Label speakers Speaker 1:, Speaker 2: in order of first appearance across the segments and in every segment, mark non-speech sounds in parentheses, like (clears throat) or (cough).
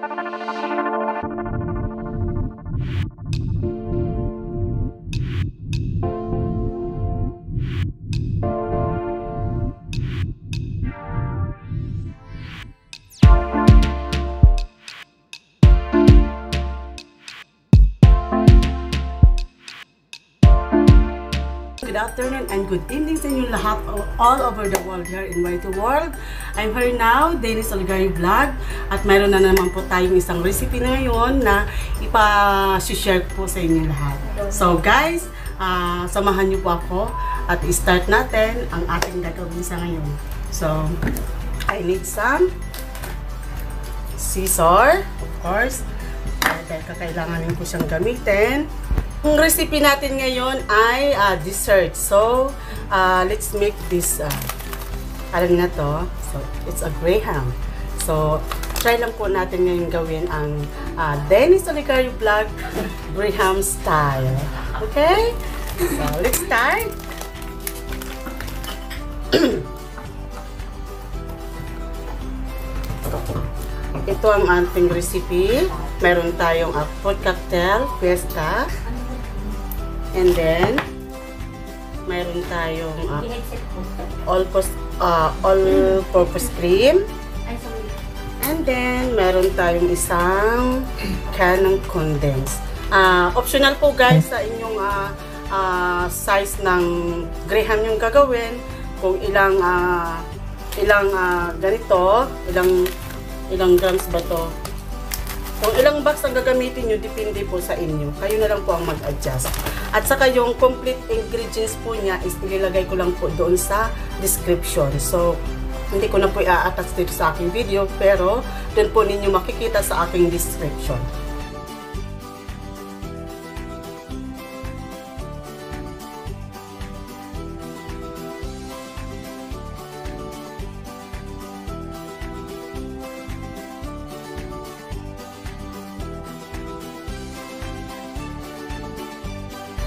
Speaker 1: Thank you. Good afternoon and good evening sa inyo lahat all over the world here in White World. I'm here now, Dennis Olgari Vlog at mayroon na naman po tayong isang recipe na ngayon na ipa-share po sa inyo lahat. So guys, uh, samahan niyo po ako at start natin ang ating gagawin sa ngayon. So, I need some scissor, of course. Dahil kakailanganin ko siyang gamitin. Ang recipe natin ngayon ay uh, dessert. So, uh, let's make this, uh, alam na to. So, it's a graham. So, try lang po natin ngayon gawin ang uh, Dennis Oligario Vlog (laughs) graham style. Okay? So, let's start. (clears throat) Ito ang ating recipe. Meron tayong uh, fruit cocktail, fiesta. And then, meron tayong uh, all-purpose uh, all-purpose cream. And then, meron tayong isang can ng condensed. Uh, optional po guys sa inyong uh, uh, size ng graham yung gagawin. Kung ilang uh, ilang uh, ganito, ilang ilang grams ba to? Kung ilang box ang gagamitin nyo, depende po sa inyo. Kayo na lang po ang mag-adjust. At saka yung complete ingredients po niya is ililagay ko lang po doon sa description. So, hindi ko na po i-attach dito sa aking video, pero doon po ninyo makikita sa aking description.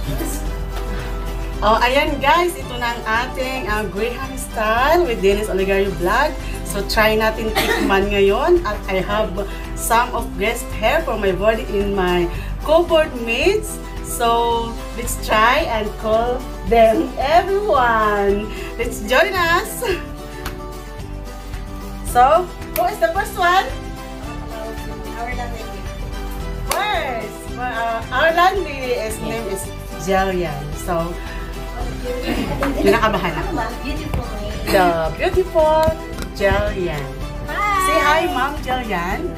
Speaker 1: (laughs) Oh, ayan guys, ito na ang ating uh, Graham style with Dennis Oligario Vlog. So, try natin tikman ngayon. At I have some of guest hair for my body in my cupboard mates. So, let's try and call them everyone. Let's join us. So, who is the first one? First, uh, our landlady, his name is Jelian. So, Kinakabahan ako.
Speaker 2: Beautiful.
Speaker 1: The beautiful Jelian.
Speaker 2: Hi!
Speaker 1: Say hi, Ma'am Jelian.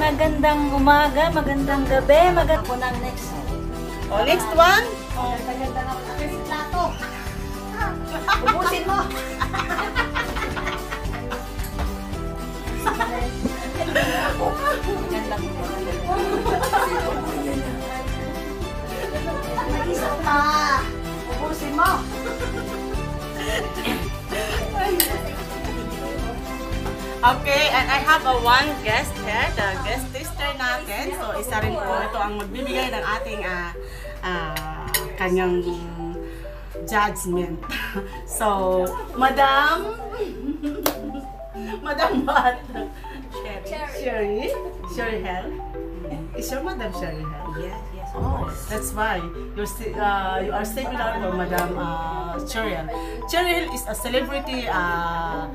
Speaker 2: Magandang umaga, magandang gabi, magandang ako ng next.
Speaker 1: Oh, next one.
Speaker 2: Oh, magandang ako ng plato. (laughs) Ubusin mo. (laughs) pa. Ubusin mo.
Speaker 1: Okay, and I have a one guest here, the guest taster natin. So, isa rin po ito ang magbibigay ng ating uh, uh, kanyang judgment. (laughs) so, Madam, (laughs) Madam what? Sherry. Sherry. Sherry Hell. Is your Madam Sherry Hell?
Speaker 2: Yes.
Speaker 1: Oh, that's why you're uh, you are similar to Madam uh, Cheryl. Cheryl is a celebrity uh,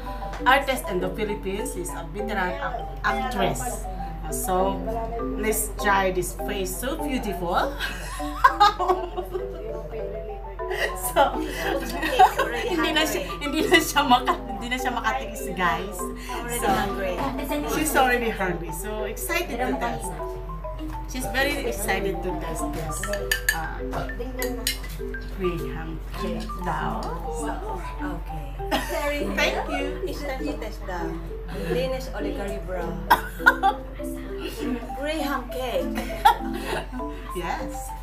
Speaker 1: artist in the Philippines. She's a veteran ac- actress. So let's try this face. So beautiful. (laughs) so hindi na siya hindi na siya maka, hindi na siya makatiis guys. So, she's already hungry. So excited to test. She's very excited to test this uh, Graham cake daw. So,
Speaker 3: Okay.
Speaker 1: thank you.
Speaker 3: It's time to test the Dennis Oligari Brown Graham (laughs) cake.
Speaker 1: Yes.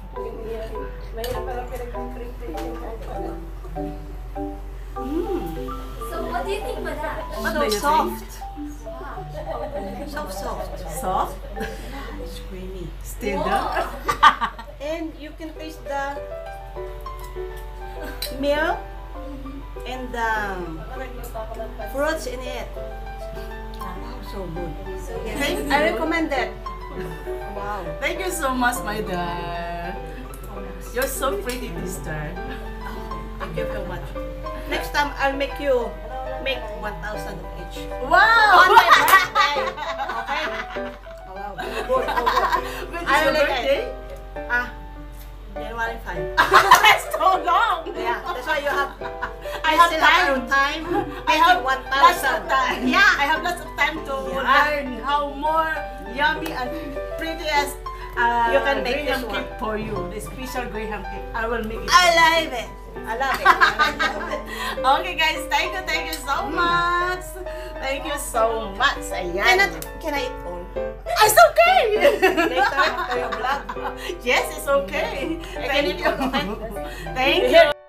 Speaker 4: So what do you think about that?
Speaker 1: What
Speaker 3: So soft. Soft, soft.
Speaker 1: Soft? There? (laughs)
Speaker 3: And you can taste the milk and the fruits in it. So good.
Speaker 1: Thank
Speaker 3: I recommend it. Wow.
Speaker 1: Thank you so much, my dear. You're so pretty, sister.
Speaker 3: Thank you very much. Next time, I'll make you make 1,000 of each.
Speaker 1: Wow!
Speaker 3: On my (laughs) birthday. Okay?
Speaker 1: Is
Speaker 3: I
Speaker 1: your
Speaker 3: will like
Speaker 1: birthday?
Speaker 3: Ah, January 5. (laughs)
Speaker 1: That's so long!
Speaker 3: Yeah, that's why you have, (laughs)
Speaker 1: I have
Speaker 3: still
Speaker 1: time.
Speaker 3: have time. (laughs)
Speaker 1: I have lots
Speaker 3: 1,000.
Speaker 1: time. Yeah, I have lots of time to
Speaker 3: Yeah.
Speaker 1: learn how more yummy and prettiest uh,
Speaker 3: You can make this one.
Speaker 1: cake for you. The special Graham cake. I will make it.
Speaker 3: I love it. I love it. I love it.
Speaker 1: okay, guys. Thank you. Thank you so much. Thank you so much.
Speaker 3: Can I, can I eat all?
Speaker 1: It's okay.
Speaker 3: Later, after your vlog.
Speaker 1: yes, it's okay. Thank you. Thank you.